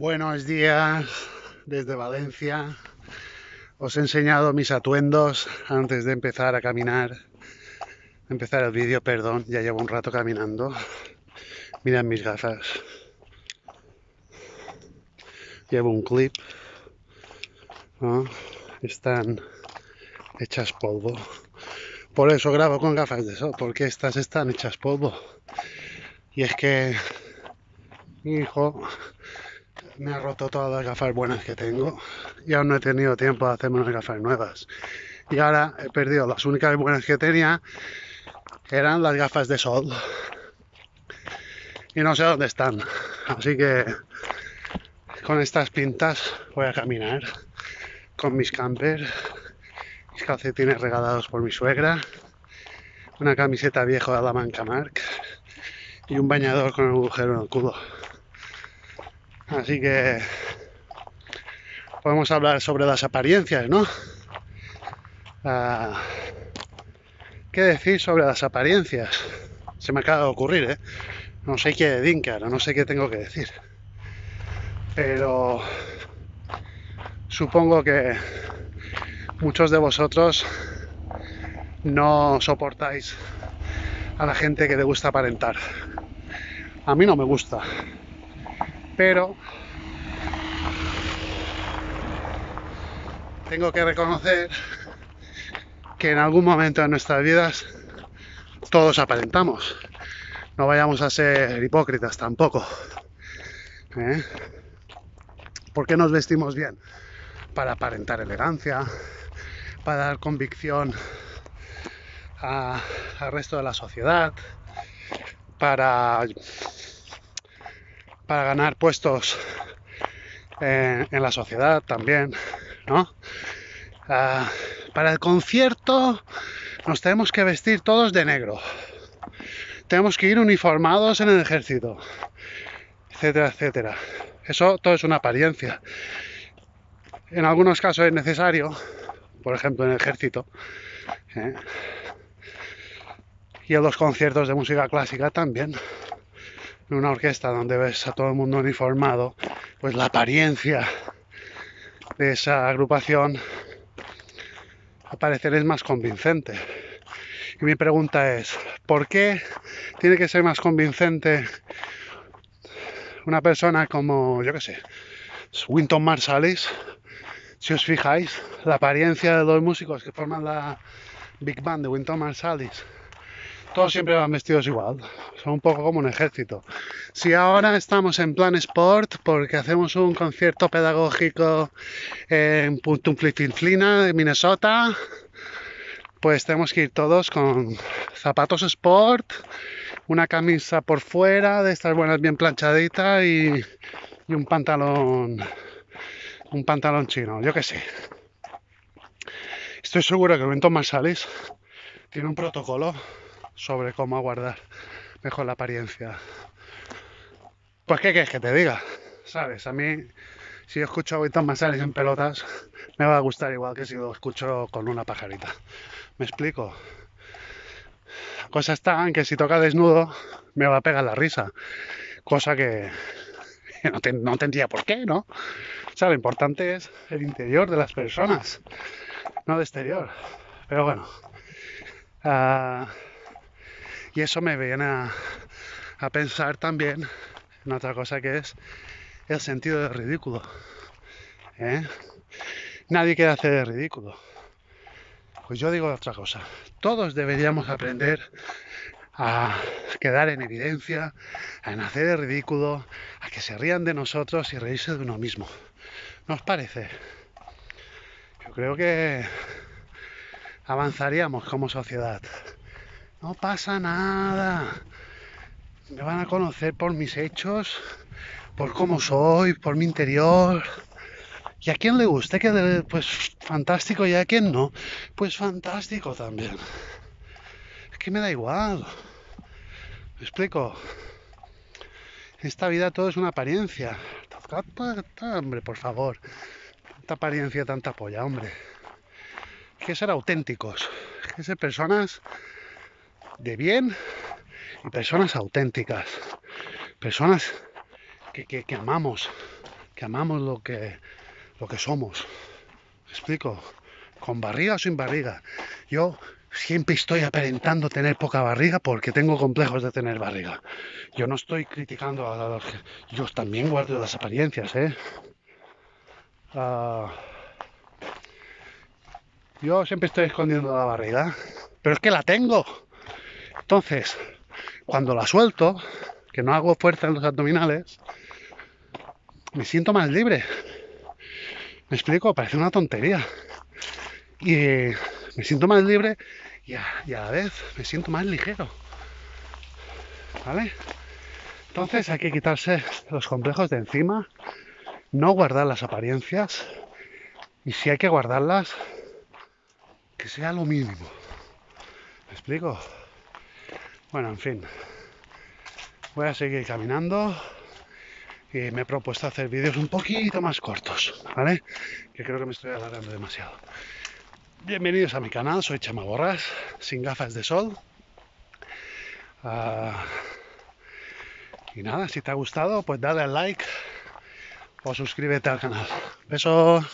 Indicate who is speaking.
Speaker 1: Buenos días desde Valencia. Os he enseñado mis atuendos antes de empezar a caminar. Empezar el vídeo, perdón, ya llevo un rato caminando. Mirad mis gafas. Llevo un clip. ¿no? Están hechas polvo. Por eso grabo con gafas de sol, porque estas están hechas polvo. Y es que hijo me ha roto todas las gafas buenas que tengo y aún no he tenido tiempo de hacerme unas gafas nuevas. Y ahora he perdido las únicas buenas que tenía, eran las gafas de sol. Y no sé dónde están. Así que con estas pintas voy a caminar con mis campers, mis calcetines regalados por mi suegra, una camiseta vieja de la Manca Mark y un bañador con un agujero en el culo. Así que podemos hablar sobre las apariencias, ¿no? Ah, ¿Qué decir sobre las apariencias? Se me acaba de ocurrir, ¿eh? No sé qué dincar, no sé qué tengo que decir. Pero supongo que muchos de vosotros no soportáis a la gente que le gusta aparentar. A mí no me gusta pero tengo que reconocer que en algún momento de nuestras vidas todos aparentamos. No vayamos a ser hipócritas tampoco. ¿eh? ¿Por qué nos vestimos bien? Para aparentar elegancia, para dar convicción al resto de la sociedad, para para ganar puestos en, la sociedad también, ¿no? Ah, para el concierto nos tenemos que vestir todos de negro. Tenemos que ir uniformados en el ejército, etcétera, etcétera. Eso todo es una apariencia. En algunos casos es necesario, por ejemplo en el ejército, ¿eh? y en los conciertos de música clásica también en una orquesta donde ves a todo el mundo uniformado, pues la apariencia de esa agrupación a parecer es más convincente. Y mi pregunta es, ¿por qué tiene que ser más convincente una persona como, yo qué sé, Winton Marsalis? Si os fijáis, la apariencia de los músicos que forman la Big Band de Winton Marsalis todos siempre van vestidos igual. Son un poco como un ejército. Si ahora estamos en plan sport porque hacemos un concierto pedagógico en Puntumfliflinflina de Minnesota, pues tenemos que ir todos con zapatos sport, una camisa por fuera de estas buenas bien planchaditas y, un pantalón un pantalón chino, yo qué sé. Estoy seguro que el Benton Marsalis tiene un protocolo sobre cómo aguardar mejor la apariencia. Pues qué quieres que te diga, ¿sabes? A mí, si escucho a Winton Marsalis en pelotas, me va a gustar igual que si lo escucho con una pajarita. ¿Me explico? Cosa está en que si toca desnudo, me va a pegar la risa. Cosa que no, tendría por qué, ¿no? O lo importante es el interior de las personas, no el exterior. Pero bueno. Uh, y eso me viene a, pensar también en otra cosa que es el sentido del ridículo. ¿eh? Nadie quiere hacer el ridículo. Pues yo digo otra cosa. Todos deberíamos aprender a quedar en evidencia, a hacer el ridículo, a que se rían de nosotros y reírse de uno mismo. ¿No os parece? Yo creo que avanzaríamos como sociedad. No pasa nada. Me van a conocer por mis hechos, por cómo soy, por mi interior. Y a quien le guste, que pues fantástico, y a quien no, pues fantástico también. Es que me da igual. ¿Me explico? esta vida todo es una apariencia. Hombre, por favor. Tanta apariencia, tanta polla, hombre. Hay que ser auténticos. Hay que ser personas de bien y personas auténticas, personas que, amamos, que amamos lo que, lo que somos. ¿Me explico? Con barriga o sin barriga. Yo siempre estoy aparentando tener poca barriga porque tengo complejos de tener barriga. Yo no estoy criticando a los que... Yo también guardo las apariencias, ¿eh? Ah, yo siempre estoy escondiendo la barriga, pero es que la tengo. Entonces, cuando la suelto, que no hago fuerza en los abdominales, me siento más libre. ¿Me explico? Parece una tontería. Y me siento más libre y a, la vez me siento más ligero. ¿Vale? Entonces hay que quitarse los complejos de encima, no guardar las apariencias y si hay que guardarlas, que sea lo mínimo. ¿Me explico? Bueno, en fin. Voy a seguir caminando y me he propuesto hacer vídeos un poquito más cortos, ¿vale? Que creo que me estoy alargando demasiado. Bienvenidos a mi canal, soy Chama Borras, sin gafas de sol. Ah, y nada, si te ha gustado, pues dale al like o suscríbete al canal. Besos.